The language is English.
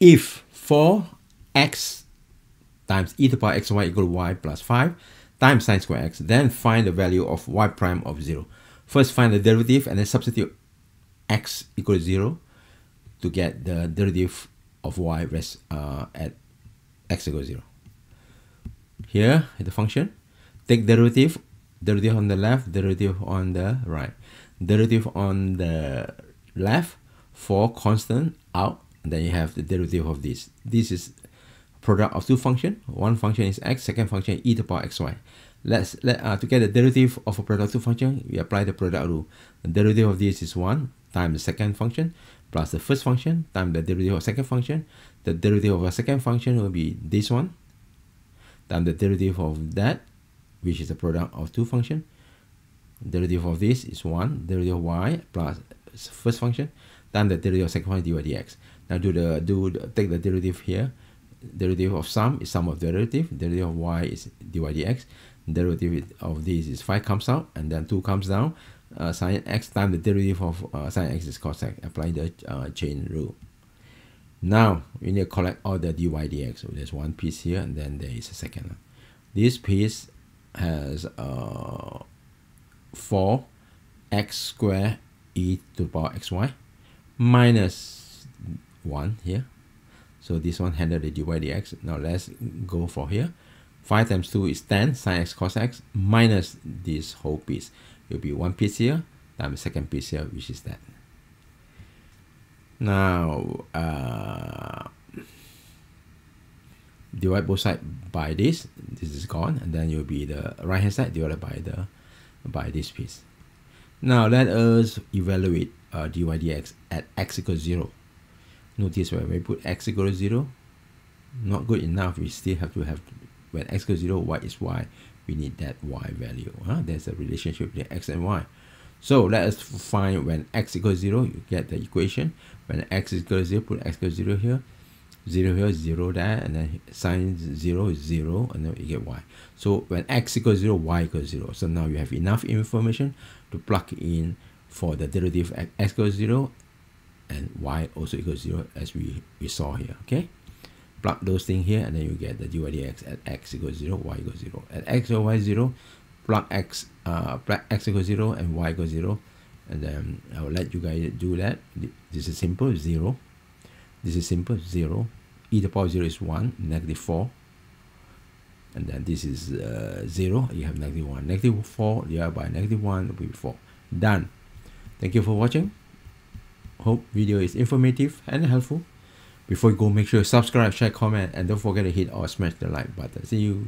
if 4 x times e to the power xy equal to y plus 5 times sine square x, then find the value of y prime of 0. First find the derivative and then substitute x equal to 0 to get the derivative of y rest, uh, at x equals 0. Here, the function, take derivative, derivative on the left, derivative on the right. Derivative on the left 4 constant out, then you have the derivative of this. This is product of two function. One function is x, second function e to the power xy. Let's let uh, to get the derivative of a product of two function, we apply the product rule. The derivative of this is 1 times the second function plus the first function times the derivative of second function. The derivative of a second function will be this one times the derivative of that, which is the product of two function. Derivative of this is 1, derivative of y plus first function times the derivative of second function dy dx. Now do the do the, take the derivative here. Derivative of sum is sum of derivative. Derivative of y is dy dx. Derivative of this is 5 comes out and then 2 comes down uh, sine x times the derivative of uh, sine x is cos x. Apply the uh, chain rule. Now we need to collect all the dy dx. So there's one piece here and then there is a second one. This piece has uh, 4 x square e to the power xy minus 1 here. So this one handle the dy dx. Now let's go for here. 5 times 2 is 10 sine x cos x minus this whole piece it will be one piece here times second piece here which is that now uh, divide both sides by this this is gone and then you'll be the right hand side divided by the by this piece now let us evaluate uh, dy dx at x equals 0 notice when we put x equals 0 not good enough we still have to have when x equals 0 y is y we need that y value. Huh? There's a relationship between x and y. So let us find when x equals 0, you get the equation. When x equals 0, put x equals 0 here. 0 here, 0 there, and then sine 0 is 0, and then you get y. So when x equals 0, y equals 0. So now you have enough information to plug in for the derivative at x equals 0 and y also equals 0 as we, we saw here, okay? plug those things here and then you get the dy dx at x equals 0 y equals 0 at x or y 0 plug x uh plug x equals 0 and y equals 0 and then I will let you guys do that. This is simple 0 this is simple 0 e to the power 0 is 1 negative 4 and then this is uh, 0 you have negative 1 negative 4 divided by negative 1 will be 4 done. Thank you for watching hope video is informative and helpful before you go, make sure you subscribe, share, comment, and don't forget to hit or smash the like button. See you.